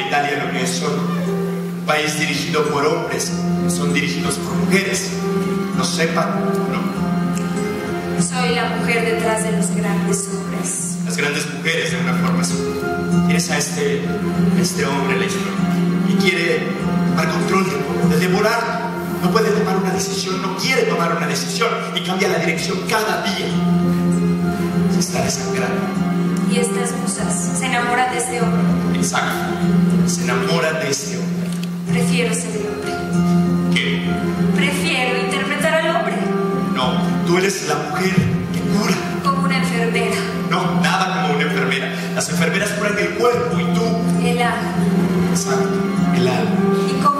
de Italia lo que es solo. Un país dirigido por hombres, son dirigidos por mujeres. Lo sepan, no. Soy la mujer detrás de los grandes hombres. Las grandes mujeres de una forma así. Tienes a este, este hombre historia y quiere tomar control de devorar. No puede tomar una decisión, no quiere tomar una decisión y cambia la dirección cada día. Se está desangrando. Y estas musas se enamoran de este hombre. Exacto. Se enamora de este hombre. Prefiero ser el hombre. ¿Qué? Prefiero interpretar al hombre No, tú eres la mujer que cura. como una enfermera. No, nada como una enfermera. Las enfermeras curan el cuerpo y tú. El alma. Exacto. El alma. ¿Y cómo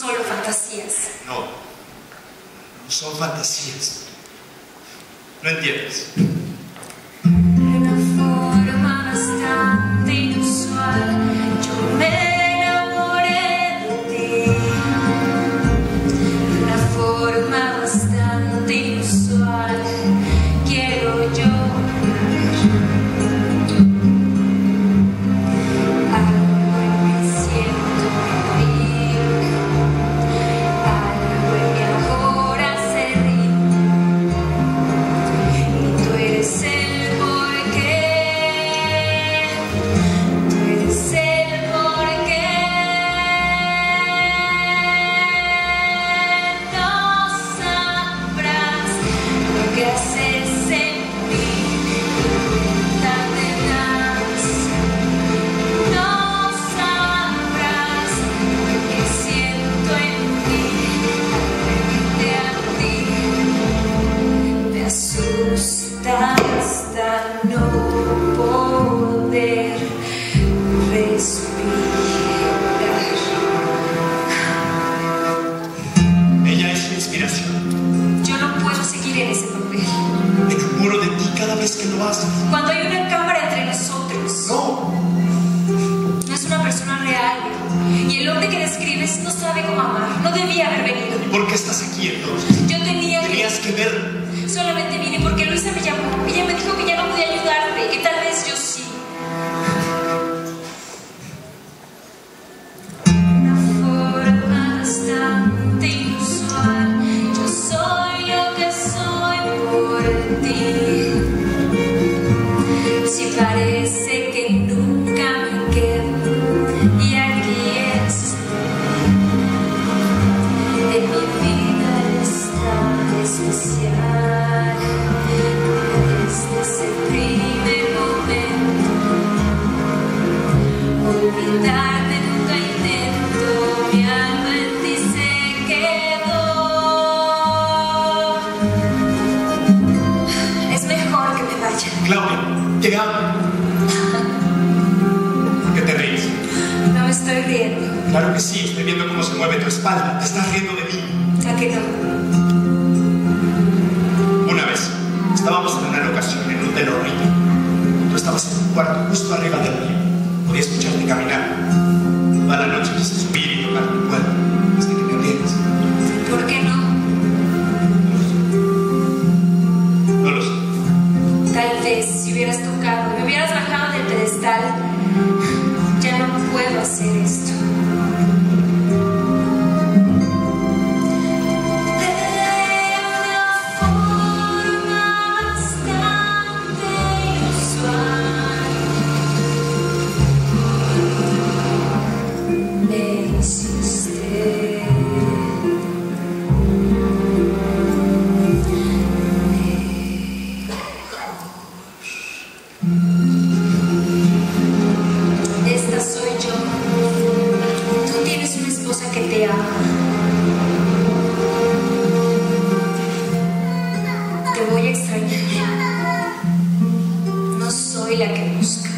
solo fantasías. No. No son fantasías. No entiendes. Enamoro de ti cada vez que lo haces. Cuando hay una cámara entre nosotros, No. no es una persona real. Y el hombre que describes no sabe cómo amar. No debía haber venido. ¿Y por qué estás aquí entonces? Yo tenía que. Tenías que ver. Solamente vine porque Luisa me llamó. Ella me dijo Claudia, te amo. ¿Por qué te ríes? No me estoy riendo. Claro que sí, estoy viendo cómo se mueve tu espalda. Te estás riendo de mí. ¿A que no? Una vez, estábamos en una locación en un hotel horrible. Tú estabas en un cuarto justo arriba del mío. Podía escucharte caminar. Tocado, me Te voy a extrañar. No soy la que buscas.